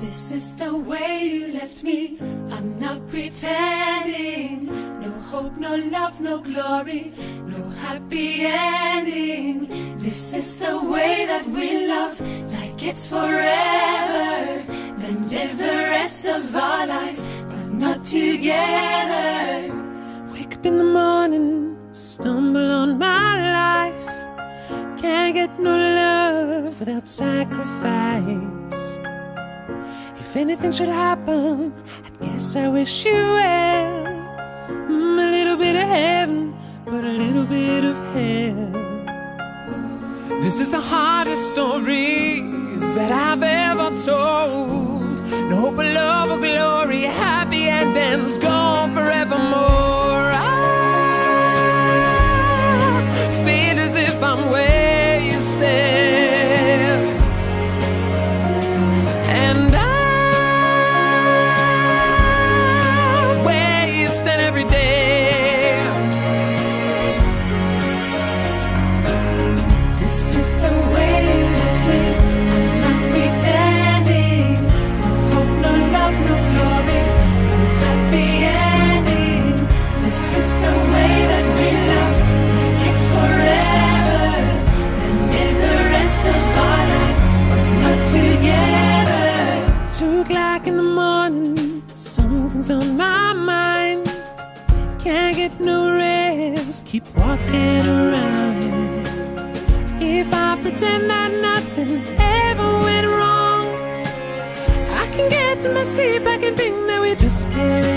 This is the way you left me. I'm not pretending. No hope, no love, no glory, no happy ending. This is the way that we love, like it's forever. Then live the rest of our life, but not together. Wake up in the morning, stumble on my life. Can't get no love without sacrifice. If anything should happen, I guess I wish you well. Mm, a little bit of heaven, but a little bit of hell. This is the hardest story that I've ever told. No hope love or glory, something's on my mind. Can't get no rest, keep walking around. If I pretend that nothing ever went wrong, I can get to my sleep, I can think that we just carried